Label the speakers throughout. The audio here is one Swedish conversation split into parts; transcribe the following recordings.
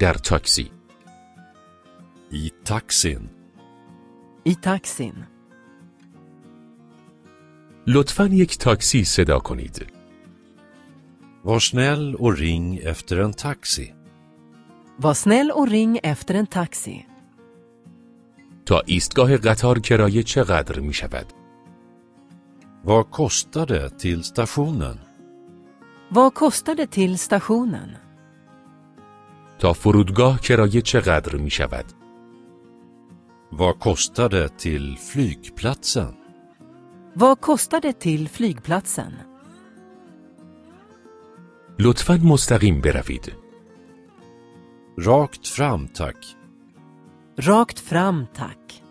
Speaker 1: در تاکسی
Speaker 2: I taxin.
Speaker 3: I taxin.
Speaker 1: لطفا یک تاکسی صدا کنید
Speaker 2: Var snäll och ring efter en taxi.
Speaker 3: Var snäll och ring efter en taxi.
Speaker 1: تا ایستگاه قطار کرایه چقدر می شود
Speaker 2: Vad kostar det till stationen?
Speaker 3: Vad kostar det till stationen?
Speaker 1: تا فرودگاه کرایه چقدر می شود
Speaker 2: Vad kostar det till flygplatsen?
Speaker 3: Vad kostar det till flygplatsen?
Speaker 1: لطفا مستقیم بروید
Speaker 2: Rakt fram tack.
Speaker 3: Rakt fram, tack.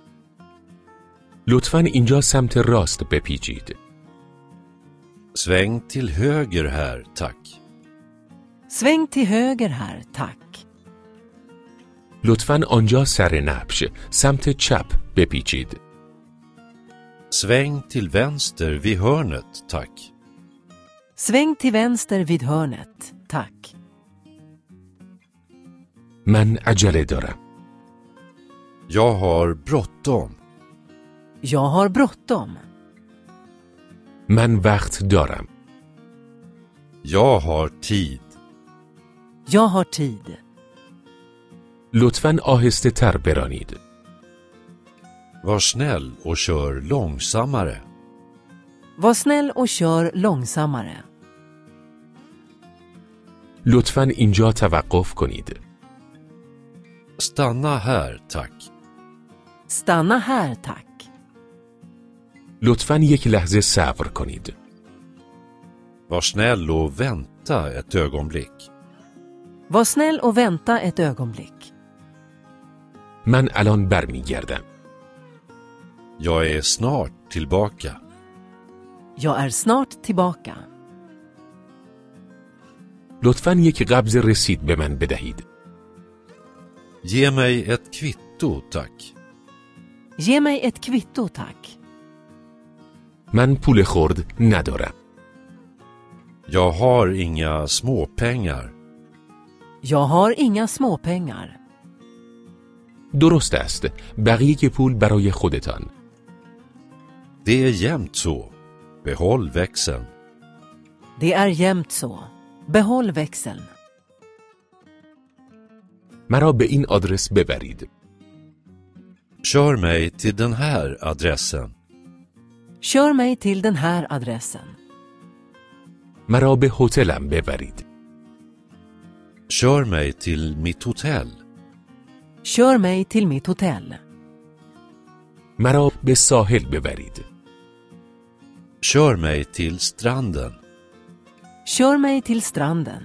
Speaker 1: لطفا اینجا سمت راست بپیچید
Speaker 2: Sväng till höger här tack.
Speaker 3: Sväng till höger här, tack.
Speaker 1: لطفا آنجا سر نبش سمت چپ بپیچید
Speaker 2: Sväng till vänster vid hörnet tack.
Speaker 3: Sväng till vänster vid hörnet, tack.
Speaker 1: من عجله دارم
Speaker 2: Jag har bråttom.
Speaker 3: Jag har bråttom.
Speaker 1: من وقت دارم
Speaker 2: Jag har tid.
Speaker 3: Jag har tid.
Speaker 1: لطفا آهسته تر برانید
Speaker 2: Var snäll och kör långsammare.
Speaker 3: Var snäll och kör långsammare.
Speaker 1: لطفا اینجا توقف کنید
Speaker 2: Stanna här tack.
Speaker 3: Stanna här, tack.
Speaker 1: لطفا یک لحظه صبر کنید
Speaker 2: Var snäll och vänta ett ögonblick.
Speaker 3: Var snäll och vänta ett ögonblick.
Speaker 1: من الان برمیگردم
Speaker 2: Jag är snart tillbaka.
Speaker 3: Jag är snart tillbaka.
Speaker 1: لطفا یک قبض رسید به من بدهید
Speaker 2: Ge mig ett kvitto tack.
Speaker 3: Ge mig ett kvitto, tack.
Speaker 1: من پول خورد ندارم
Speaker 2: Jag har inga småpengar.
Speaker 3: Jag har inga småpengar.
Speaker 1: درست است بقیه پول برای خودتان
Speaker 2: Det är jämnt så. Behåll växeln.
Speaker 3: Det är jämnt så. Behåll växeln.
Speaker 1: مرا به این آدرس ببرید
Speaker 2: Kör mig till den här adressen.
Speaker 3: Kör mig till den här adressen.
Speaker 1: مرا به هتلم ببرید
Speaker 2: Kör mig till mitt hotell.
Speaker 3: Kör mig till mitt hotell.
Speaker 1: مرا به ساحل ببرید
Speaker 2: Kör mig till stranden.
Speaker 3: Kör mig till stranden.